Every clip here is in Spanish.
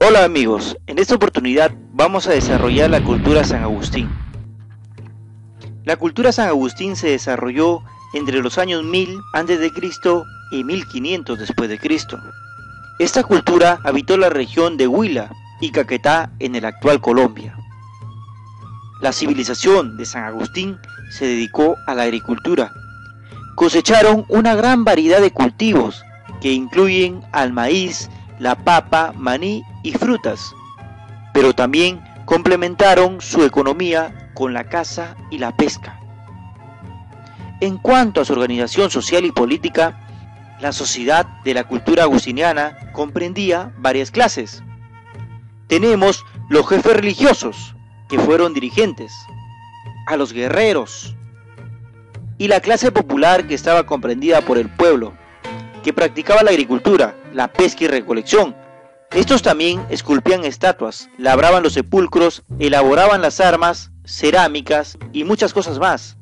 Hola amigos, en esta oportunidad vamos a desarrollar la cultura San Agustín. La cultura San Agustín se desarrolló entre los años 1000 a.C. y 1500 después de Cristo. Esta cultura habitó la región de Huila y Caquetá en el actual Colombia. La civilización de San Agustín se dedicó a la agricultura. Cosecharon una gran variedad de cultivos que incluyen al maíz, la papa, maní y frutas, pero también complementaron su economía con la caza y la pesca. En cuanto a su organización social y política, la sociedad de la cultura agustiniana comprendía varias clases. Tenemos los jefes religiosos, que fueron dirigentes, a los guerreros y la clase popular que estaba comprendida por el pueblo, que practicaba la agricultura, la pesca y recolección. Estos también esculpían estatuas, labraban los sepulcros, elaboraban las armas, cerámicas y muchas cosas más.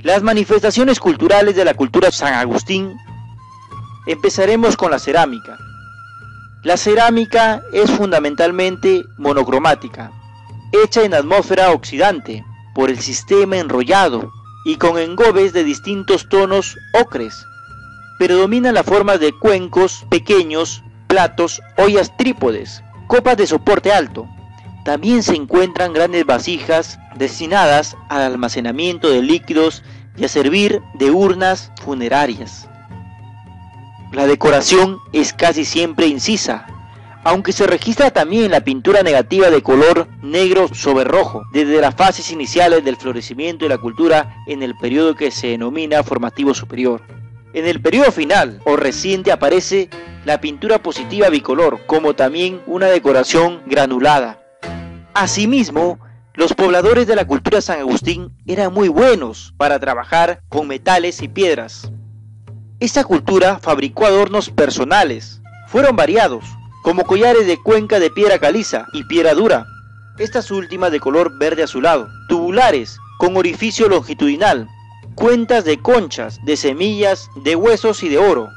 Las manifestaciones culturales de la cultura San Agustín. Empezaremos con la cerámica. La cerámica es fundamentalmente monocromática, hecha en atmósfera oxidante por el sistema enrollado y con engobes de distintos tonos ocres. Predominan las formas de cuencos pequeños, platos, ollas trípodes, copas de soporte alto. También se encuentran grandes vasijas destinadas al almacenamiento de líquidos y a servir de urnas funerarias. La decoración es casi siempre incisa, aunque se registra también la pintura negativa de color negro sobre rojo, desde las fases iniciales del florecimiento de la cultura en el periodo que se denomina formativo superior. En el periodo final o reciente aparece la pintura positiva bicolor, como también una decoración granulada. Asimismo, los pobladores de la cultura San Agustín eran muy buenos para trabajar con metales y piedras. Esta cultura fabricó adornos personales. Fueron variados, como collares de cuenca de piedra caliza y piedra dura, estas últimas de color verde azulado, tubulares con orificio longitudinal, cuentas de conchas, de semillas, de huesos y de oro,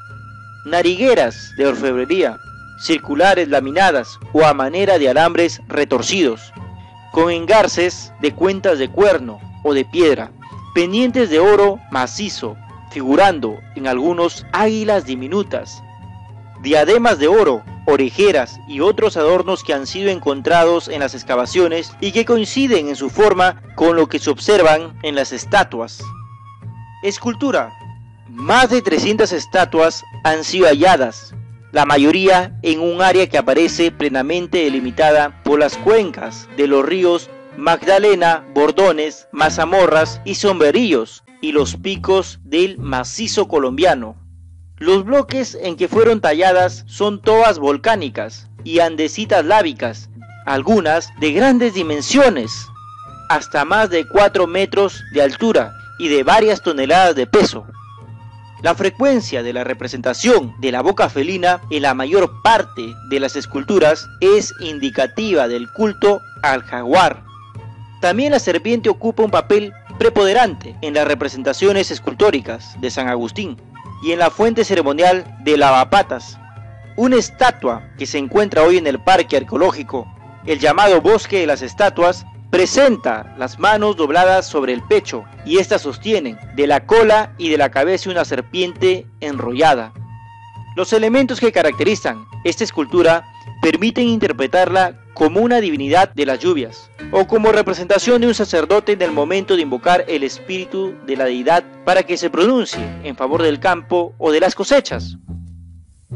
narigueras de orfebrería, circulares laminadas o a manera de alambres retorcidos, con engarces de cuentas de cuerno o de piedra, pendientes de oro macizo, figurando en algunos águilas diminutas, diademas de oro, orejeras y otros adornos que han sido encontrados en las excavaciones y que coinciden en su forma con lo que se observan en las estatuas. Escultura. Más de 300 estatuas han sido halladas, la mayoría en un área que aparece plenamente delimitada por las cuencas de los ríos Magdalena, Bordones, Mazamorras y Sombrerillos y los picos del macizo colombiano. Los bloques en que fueron talladas son toas volcánicas y andesitas lábicas, algunas de grandes dimensiones, hasta más de 4 metros de altura y de varias toneladas de peso. La frecuencia de la representación de la boca felina en la mayor parte de las esculturas es indicativa del culto al jaguar. También la serpiente ocupa un papel preponderante en las representaciones escultóricas de San Agustín y en la fuente ceremonial de Lavapatas, una estatua que se encuentra hoy en el parque arqueológico, el llamado Bosque de las Estatuas, presenta las manos dobladas sobre el pecho y éstas sostienen de la cola y de la cabeza una serpiente enrollada. Los elementos que caracterizan esta escultura permiten interpretarla como una divinidad de las lluvias, o como representación de un sacerdote en el momento de invocar el espíritu de la deidad para que se pronuncie en favor del campo o de las cosechas.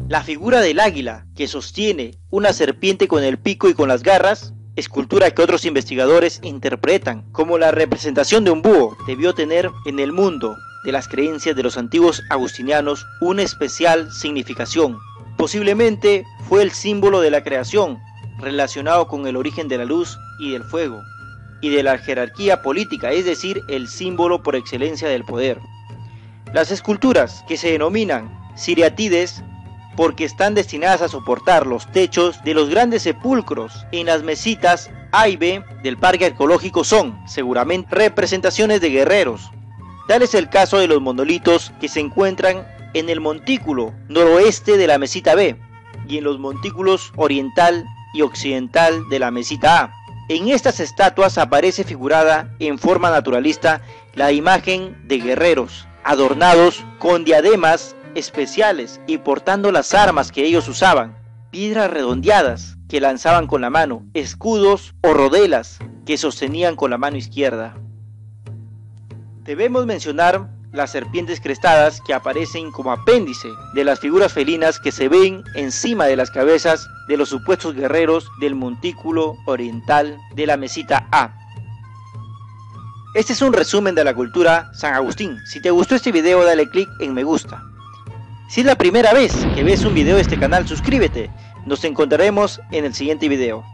La figura del águila, que sostiene una serpiente con el pico y con las garras, escultura que otros investigadores interpretan como la representación de un búho, debió tener en el mundo de las creencias de los antiguos agustinianos una especial significación. Posiblemente fue el símbolo de la creación relacionado con el origen de la luz y del fuego, y de la jerarquía política, es decir, el símbolo por excelencia del poder. Las esculturas, que se denominan siriatides, porque están destinadas a soportar los techos de los grandes sepulcros en las mesitas A y B del parque arqueológico son, seguramente, representaciones de guerreros. Tal es el caso de los monolitos que se encuentran en el montículo noroeste de la mesita B, y en los montículos oriental y occidental de la mesita A. En estas estatuas aparece figurada en forma naturalista la imagen de guerreros, adornados con diademas especiales y portando las armas que ellos usaban, piedras redondeadas que lanzaban con la mano, escudos o rodelas que sostenían con la mano izquierda. Debemos mencionar las serpientes crestadas que aparecen como apéndice de las figuras felinas que se ven encima de las cabezas de los supuestos guerreros del montículo oriental de la mesita A. Este es un resumen de la cultura San Agustín. Si te gustó este video dale click en me gusta. Si es la primera vez que ves un video de este canal suscríbete. Nos encontraremos en el siguiente video.